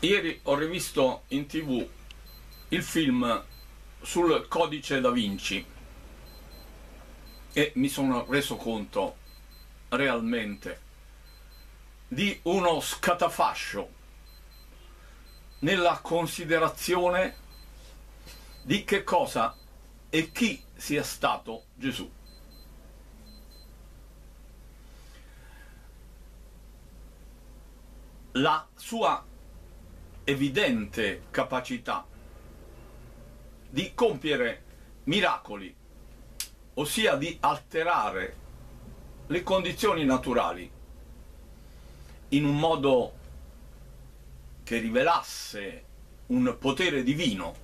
Ieri ho rivisto in tv il film sul codice da Vinci e mi sono reso conto realmente di uno scatafascio nella considerazione di che cosa e chi sia stato Gesù. La sua evidente capacità di compiere miracoli, ossia di alterare le condizioni naturali in un modo che rivelasse un potere divino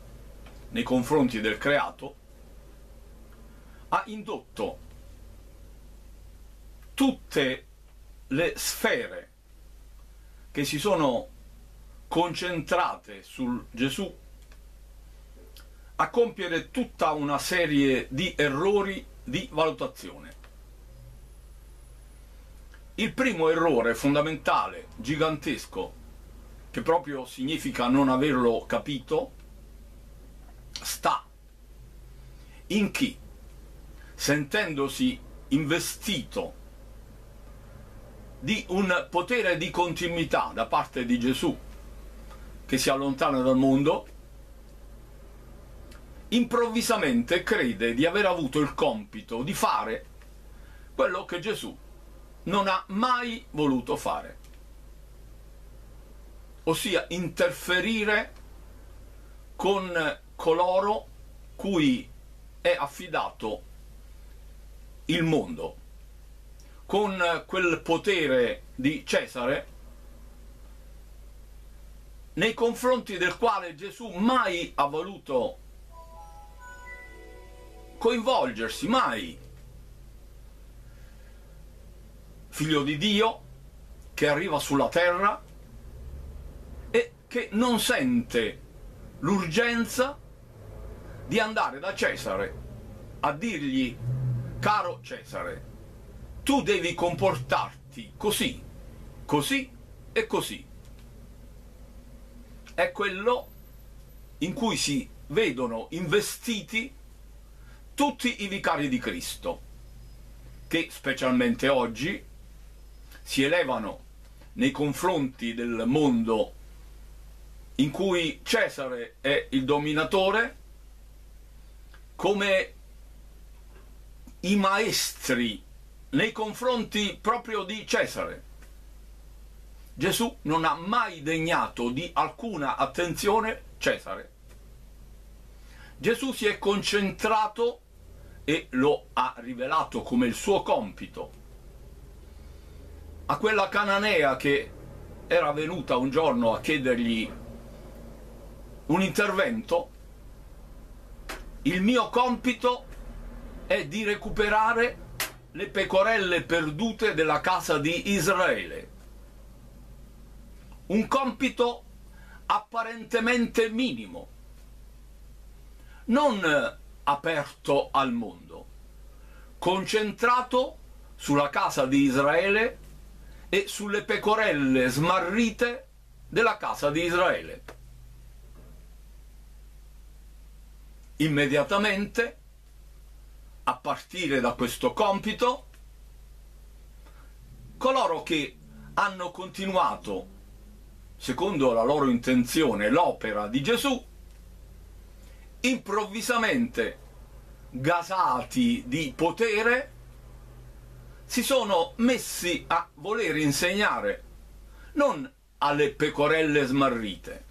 nei confronti del creato, ha indotto tutte le sfere che si sono concentrate sul Gesù a compiere tutta una serie di errori di valutazione. Il primo errore fondamentale, gigantesco, che proprio significa non averlo capito, sta in chi, sentendosi investito di un potere di continuità da parte di Gesù, che si allontana dal mondo, improvvisamente crede di aver avuto il compito di fare quello che Gesù non ha mai voluto fare, ossia interferire con coloro cui è affidato il mondo, con quel potere di Cesare nei confronti del quale Gesù mai ha voluto coinvolgersi, mai. Figlio di Dio che arriva sulla terra e che non sente l'urgenza di andare da Cesare a dirgli, caro Cesare, tu devi comportarti così, così e così. È quello in cui si vedono investiti tutti i vicari di Cristo, che specialmente oggi si elevano nei confronti del mondo in cui Cesare è il dominatore, come i maestri nei confronti proprio di Cesare. Gesù non ha mai degnato di alcuna attenzione Cesare. Gesù si è concentrato e lo ha rivelato come il suo compito a quella cananea che era venuta un giorno a chiedergli un intervento, il mio compito è di recuperare le pecorelle perdute della casa di Israele. Un compito apparentemente minimo, non aperto al mondo, concentrato sulla casa di Israele e sulle pecorelle smarrite della casa di Israele. Immediatamente, a partire da questo compito, coloro che hanno continuato, secondo la loro intenzione, l'opera di Gesù, improvvisamente gasati di potere, si sono messi a voler insegnare non alle pecorelle smarrite,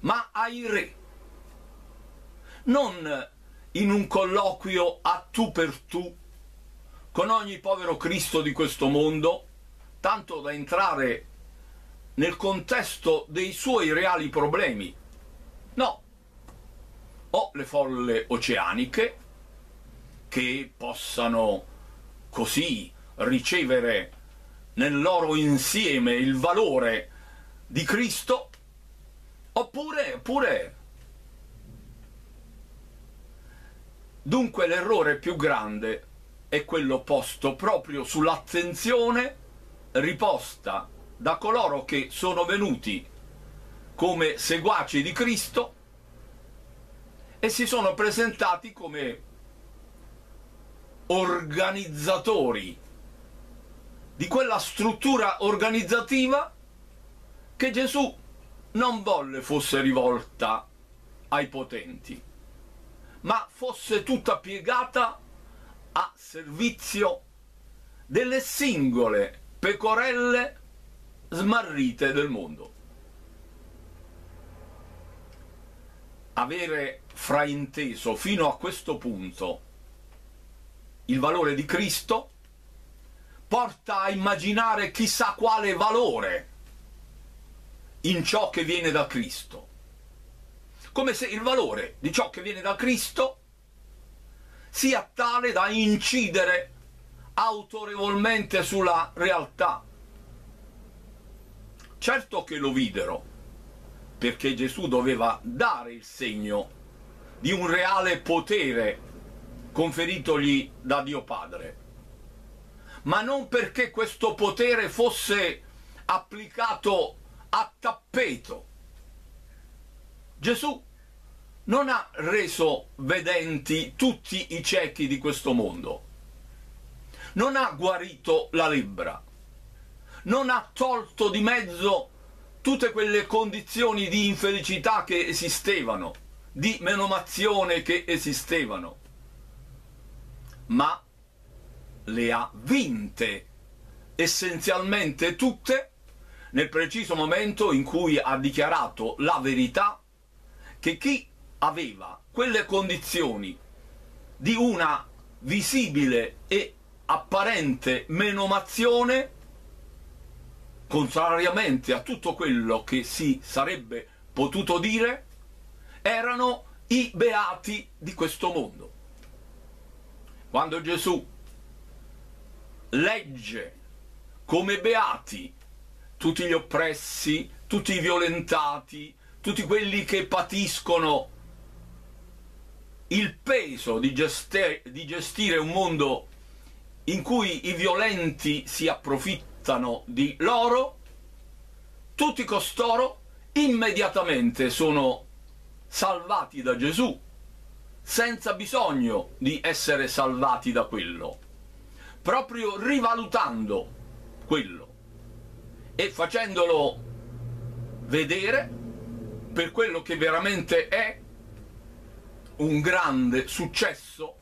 ma ai re. Non in un colloquio a tu per tu con ogni povero Cristo di questo mondo, tanto da entrare nel contesto dei suoi reali problemi. No, o le folle oceaniche che possano così ricevere nel loro insieme il valore di Cristo, oppure, oppure dunque l'errore più grande è quello posto proprio sull'attenzione riposta da coloro che sono venuti come seguaci di Cristo e si sono presentati come organizzatori di quella struttura organizzativa che Gesù non volle fosse rivolta ai potenti, ma fosse tutta piegata a servizio delle singole pecorelle smarrite del mondo. Avere frainteso fino a questo punto il valore di Cristo porta a immaginare chissà quale valore in ciò che viene da Cristo. Come se il valore di ciò che viene da Cristo sia tale da incidere autorevolmente sulla realtà. Certo che lo videro, perché Gesù doveva dare il segno di un reale potere conferitogli da Dio Padre, ma non perché questo potere fosse applicato a tappeto. Gesù non ha reso vedenti tutti i ciechi di questo mondo, non ha guarito la lebbra, non ha tolto di mezzo tutte quelle condizioni di infelicità che esistevano, di menomazione che esistevano, ma le ha vinte essenzialmente tutte nel preciso momento in cui ha dichiarato la verità che chi aveva quelle condizioni di una visibile e apparente menomazione, contrariamente a tutto quello che si sarebbe potuto dire, erano i beati di questo mondo. Quando Gesù legge come beati tutti gli oppressi, tutti i violentati, tutti quelli che patiscono il peso di, gestire, un mondo in cui i violenti si approfittano di loro, tutti costoro immediatamente sono salvati da Gesù, senza bisogno di essere salvati da quello, proprio rivalutando quello e facendolo vedere per quello che veramente è un grande successo,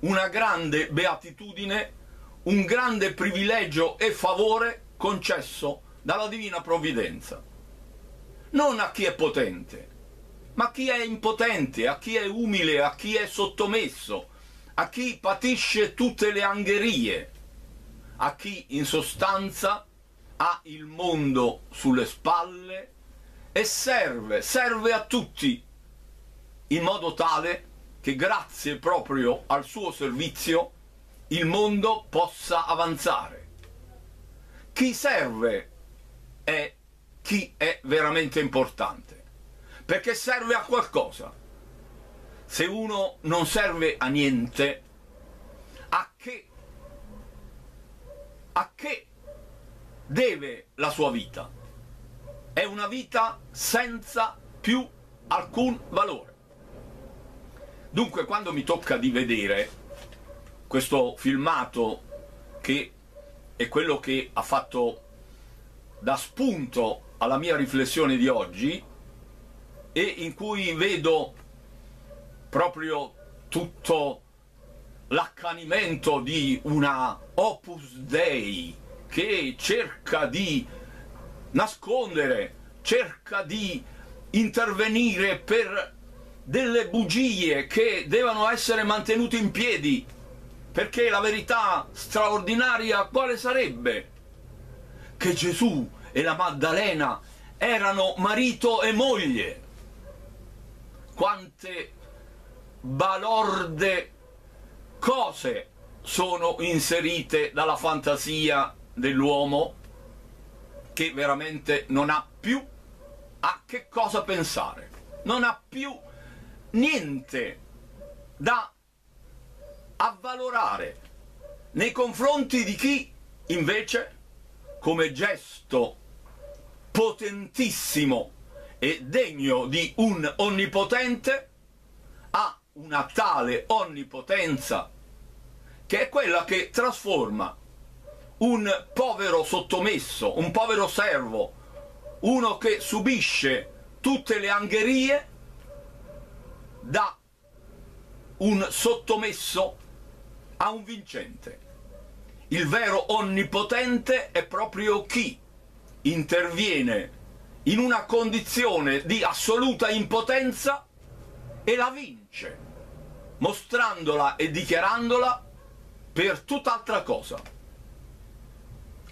una grande beatitudine, un grande privilegio e favore concesso dalla divina provvidenza. Non a chi è potente, ma a chi è impotente, a chi è umile, a chi è sottomesso, a chi patisce tutte le angherie, a chi in sostanza ha il mondo sulle spalle e serve, serve a tutti in modo tale che grazie proprio al suo servizio il mondo possa avanzare. Chi serve è chi è veramente importante, perché serve a qualcosa. Se uno non serve a niente, a che? A che deve la sua vita? È una vita senza più alcun valore. Dunque, quando mi tocca di vedere questo filmato che è quello che ha fatto da spunto alla mia riflessione di oggi e in cui vedo proprio tutto l'accanimento di una Opus Dei che cerca di nascondere, cerca di intervenire per delle bugie che devono essere mantenute in piedi, perché la verità straordinaria quale sarebbe? Che Gesù e la Maddalena erano marito e moglie. Quante balorde cose sono inserite dalla fantasia dell'uomo che veramente non ha più a che cosa pensare, non ha più niente da avvalorare nei confronti di chi invece come gesto potentissimo e degno di un onnipotente ha una tale onnipotenza che è quella che trasforma un povero sottomesso, un povero servo, uno che subisce tutte le angherie da un sottomesso a un vincente. Il vero onnipotente è proprio chi interviene in una condizione di assoluta impotenza e la vince, mostrandola e dichiarandola per tutt'altra cosa.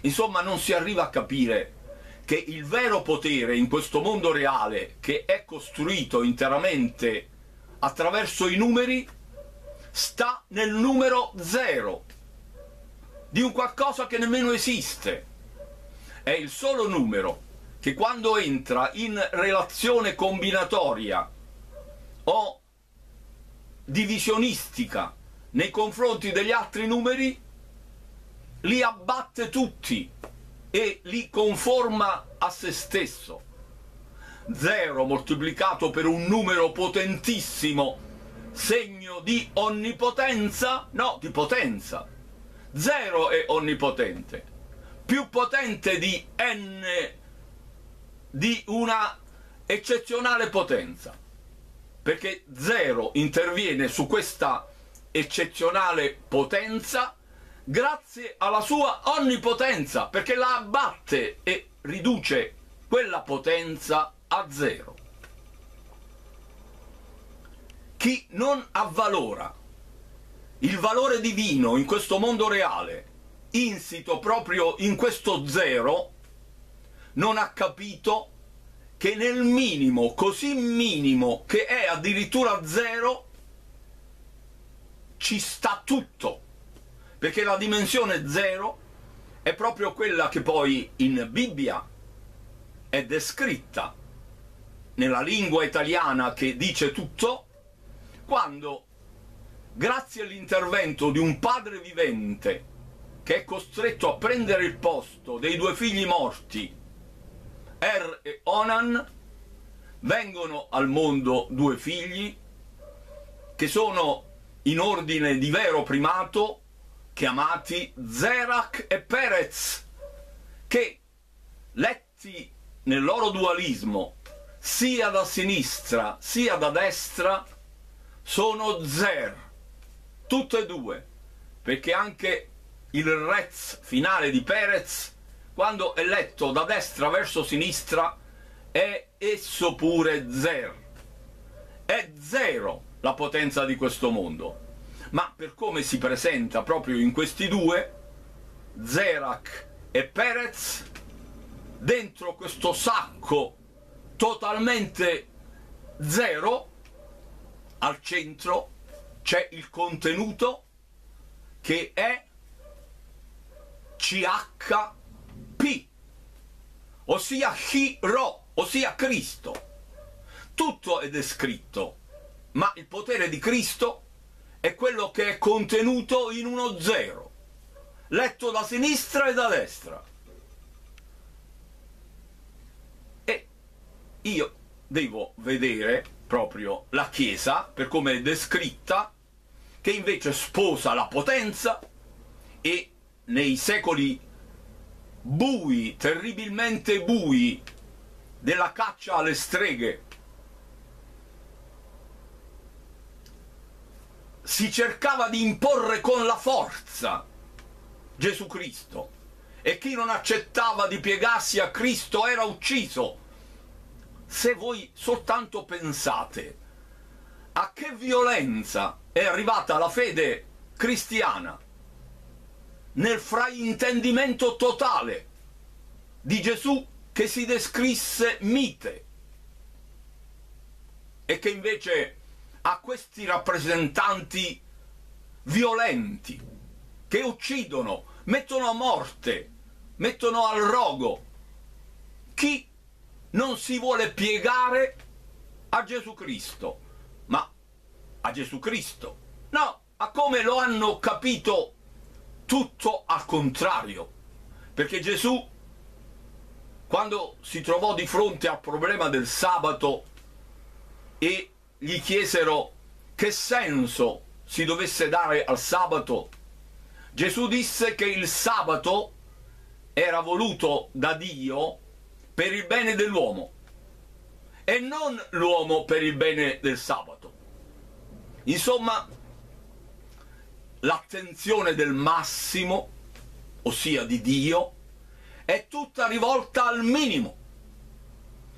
Insomma, non si arriva a capire che il vero potere in questo mondo reale, che è costruito interamente attraverso i numeri, sta nel numero zero, di un qualcosa che nemmeno esiste. È il solo numero che quando entra in relazione combinatoria o divisionistica nei confronti degli altri numeri, li abbatte tutti e li conforma a se stesso. Zero moltiplicato per un numero potentissimo, segno di onnipotenza? No, di potenza. Zero è onnipotente. Più potente di n di una eccezionale potenza. Perché zero interviene su questa eccezionale potenza grazie alla sua onnipotenza, perché la abbatte e riduce quella potenza a zero. Chi non avvalora il valore divino in questo mondo reale, insito proprio in questo zero, non ha capito che nel minimo, così minimo che è addirittura zero, ci sta tutto, perché la dimensione zero è proprio quella che poi in Bibbia è descritta nella lingua italiana che dice tutto, quando grazie all'intervento di un padre vivente che è costretto a prendere il posto dei due figli morti, Er e Onan, vengono al mondo due figli che sono in ordine di vero primato chiamati Zerach e Perez, che letti nel loro dualismo sia da sinistra sia da destra sono Zer, tutte e due, perché anche il Rez finale di Perez, quando è letto da destra verso sinistra, è esso pure Zer. È zero la potenza di questo mondo. Ma per come si presenta proprio in questi due, Zerak e Perez, dentro questo sacco totalmente zero, al centro c'è il contenuto che è CHP, ossia Chi-Ro, ossia Cristo. Tutto è descritto ma il potere di Cristo è quello che è contenuto in uno zero, letto da sinistra e da destra. E io devo vedere proprio la Chiesa, per come è descritta, che invece sposa la potenza e nei secoli bui, terribilmente bui, della caccia alle streghe, si cercava di imporre con la forza Gesù Cristo e chi non accettava di piegarsi a Cristo era ucciso. Se voi soltanto pensate a che violenza è arrivata la fede cristiana nel fraintendimento totale di Gesù che si descrisse mite e che invece a questi rappresentanti violenti che uccidono, mettono a morte, mettono al rogo chi non si vuole piegare a Gesù Cristo, ma a Gesù Cristo. No, a come lo hanno capito tutto al contrario, perché Gesù quando si trovò di fronte al problema del sabato e gli chiesero che senso si dovesse dare al sabato, Gesù disse che il sabato era voluto da Dio per il bene dell'uomo e non l'uomo per il bene del sabato. Insomma, l'attenzione del massimo, ossia di Dio, è tutta rivolta al minimo.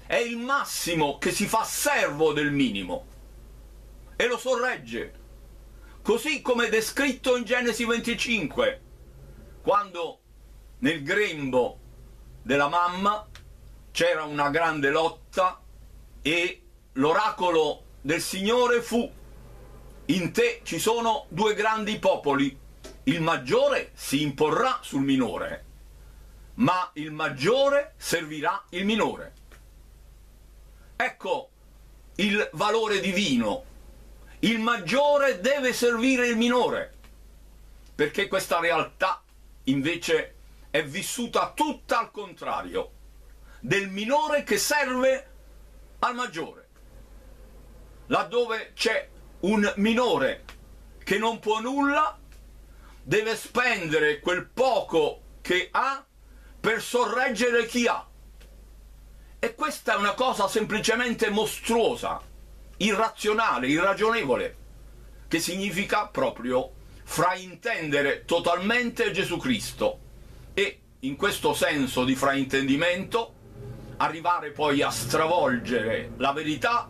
È il massimo che si fa servo del minimo e lo sorregge, così come descritto in Genesi 25, quando nel grembo della mamma c'era una grande lotta e l'oracolo del Signore fu in te ci sono due grandi popoli, il maggiore si imporrà sul minore ma il maggiore servirà il minore. Ecco il valore divino. Il maggiore deve servire il minore, perché questa realtà invece è vissuta tutta al contrario, del minore che serve al maggiore. Laddove c'è un minore che non può nulla, deve spendere quel poco che ha per sorreggere chi ha. E questa è una cosa semplicemente mostruosa, irrazionale, irragionevole, che significa proprio fraintendere totalmente Gesù Cristo e in questo senso di fraintendimento arrivare poi a stravolgere la verità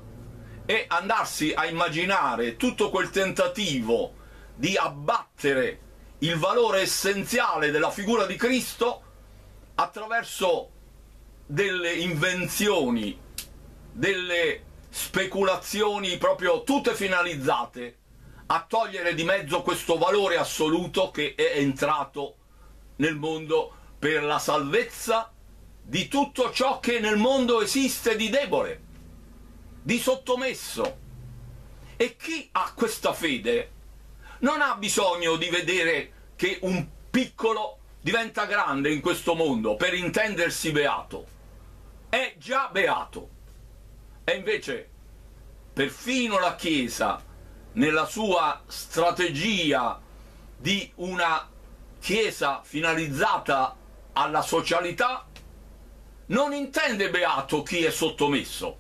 e andarsi a immaginare tutto quel tentativo di abbattere il valore essenziale della figura di Cristo attraverso delle invenzioni, delle speculazioni proprio tutte finalizzate a togliere di mezzo questo valore assoluto che è entrato nel mondo per la salvezza di tutto ciò che nel mondo esiste di debole, di sottomesso. E chi ha questa fede non ha bisogno di vedere che un piccolo diventa grande in questo mondo per intendersi beato. È già beato. E invece perfino la Chiesa, nella sua strategia di una Chiesa finalizzata alla socialità, non intende beato chi è sottomesso,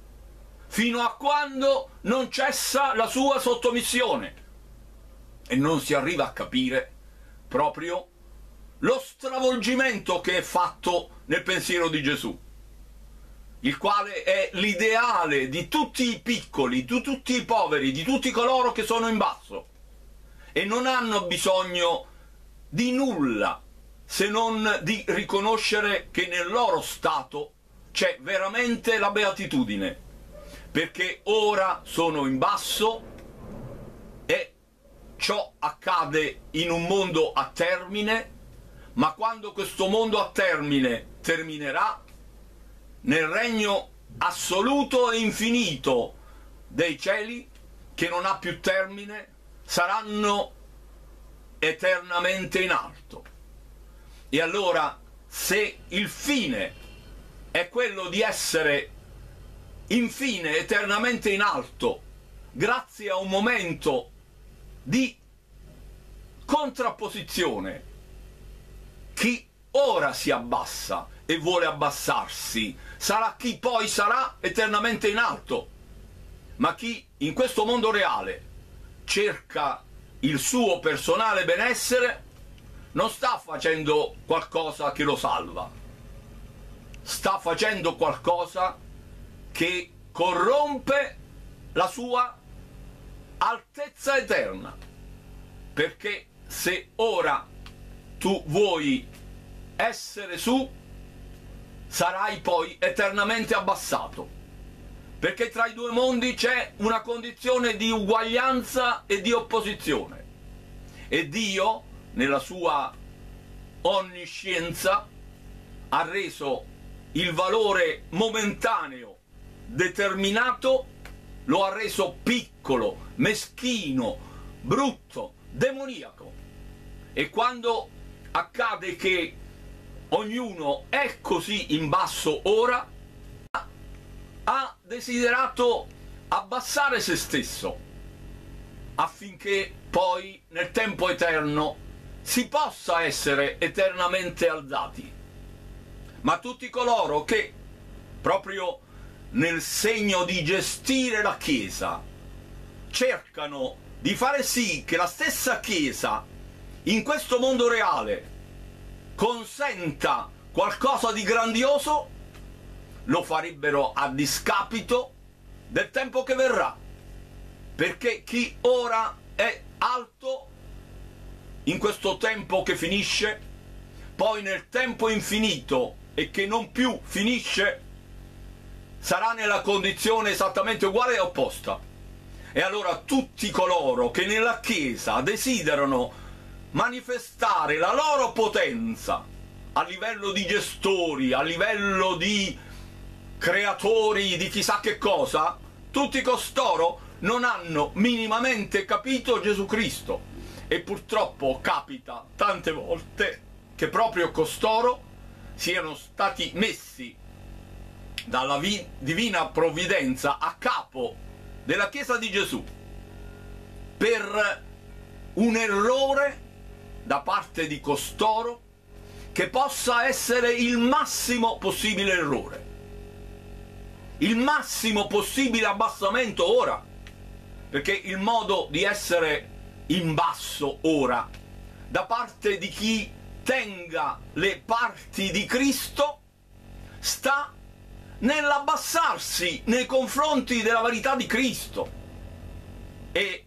fino a quando non cessa la sua sottomissione. E non si arriva a capire proprio lo stravolgimento che è fatto nel pensiero di Gesù, il quale è l'ideale di tutti i piccoli, di tutti i poveri, di tutti coloro che sono in basso e non hanno bisogno di nulla se non di riconoscere che nel loro stato c'è veramente la beatitudine, perché ora sono in basso e ciò accade in un mondo a termine ma quando questo mondo a termine terminerà, nel regno assoluto e infinito dei cieli, che non ha più termine, saranno eternamente in alto. E allora, se il fine è quello di essere infine eternamente in alto, grazie a un momento di contrapposizione chi ora si abbassa e vuole abbassarsi sarà chi poi sarà eternamente in alto. Ma chi in questo mondo reale cerca il suo personale benessere non sta facendo qualcosa che lo salva, sta facendo qualcosa che corrompe la sua altezza eterna. Perché se ora tu vuoi essere su, sarai poi eternamente abbassato. Perché tra i due mondi c'è una condizione di uguaglianza e di opposizione. E Dio, nella sua onniscienza, ha reso il valore momentaneo determinato, lo ha reso piccolo, meschino, brutto, demoniaco. E quando accade che ognuno è così in basso ora, ha desiderato abbassare se stesso affinché poi nel tempo eterno si possa essere eternamente alzati. Ma tutti coloro che proprio nel segno di gestire la Chiesa cercano di fare sì che la stessa Chiesa in questo mondo reale consenta qualcosa di grandioso, lo farebbero a discapito del tempo che verrà. Perché chi ora è alto in questo tempo che finisce, poi nel tempo infinito e che non più finisce, sarà nella condizione esattamente uguale e opposta. E allora tutti coloro che nella Chiesa desiderano manifestare la loro potenza a livello di gestori, a livello di creatori di chissà che cosa, tutti costoro non hanno minimamente capito Gesù Cristo. E purtroppo capita tante volte che proprio costoro siano stati messi dalla divina provvidenza a capo della Chiesa di Gesù per un errore da parte di costoro che possa essere il massimo possibile errore, il massimo possibile abbassamento ora, perché il modo di essere in basso ora da parte di chi tenga le parti di Cristo sta nell'abbassarsi nei confronti della verità di Cristo. E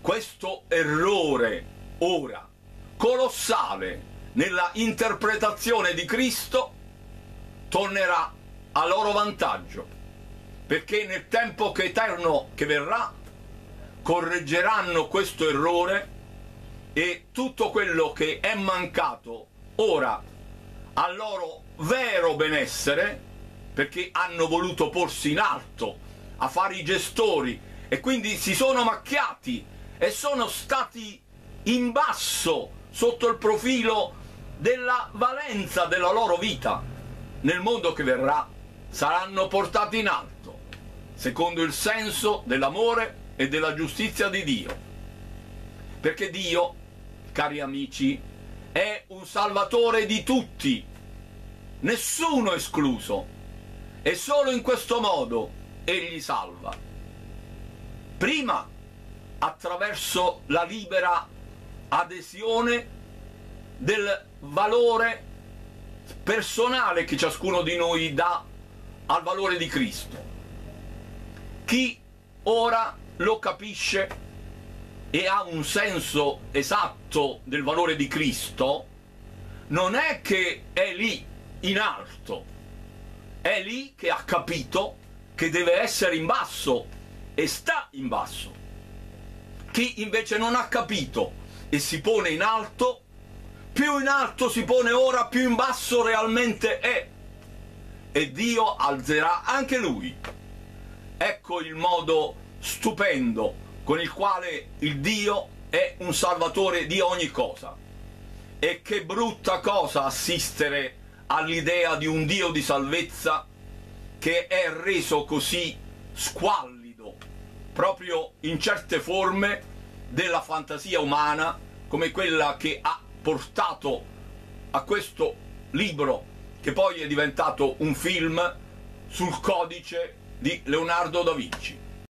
questo errore ora colossale nella interpretazione di Cristo tornerà a loro vantaggio, perché nel tempo che eterno che verrà correggeranno questo errore e tutto quello che è mancato ora al loro vero benessere, perché hanno voluto porsi in alto a fare i gestori e quindi si sono macchiati e sono stati in basso sotto il profilo della valenza della loro vita. Nel mondo che verrà, saranno portati in alto, secondo il senso dell'amore e della giustizia di Dio. Perché Dio, cari amici, è un salvatore di tutti, nessuno escluso, e solo in questo modo egli salva. Prima attraverso la libera adesione del valore personale che ciascuno di noi dà al valore di Cristo. Chi ora lo capisce e ha un senso esatto del valore di Cristo, non è che è lì in alto, è lì che ha capito che deve essere in basso e sta in basso. Chi invece non ha capito e si pone in alto, più in alto si pone ora, più in basso realmente è. E Dio alzerà anche lui. Ecco il modo stupendo con il quale il Dio è un salvatore di ogni cosa. E che brutta cosa assistere all'idea di un Dio di salvezza che è reso così squallido, proprio in certe forme della fantasia umana come quella che ha portato a questo libro che poi è diventato un film sul codice di Leonardo da Vinci.